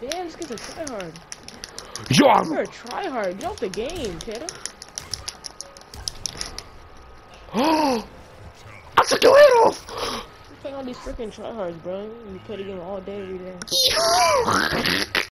Damn, this kid's a tryhard. You're a tryhard. Get off the game, Tatum. I took your head off. You playing all these freaking tryhards, bro. You play the game all day, every day.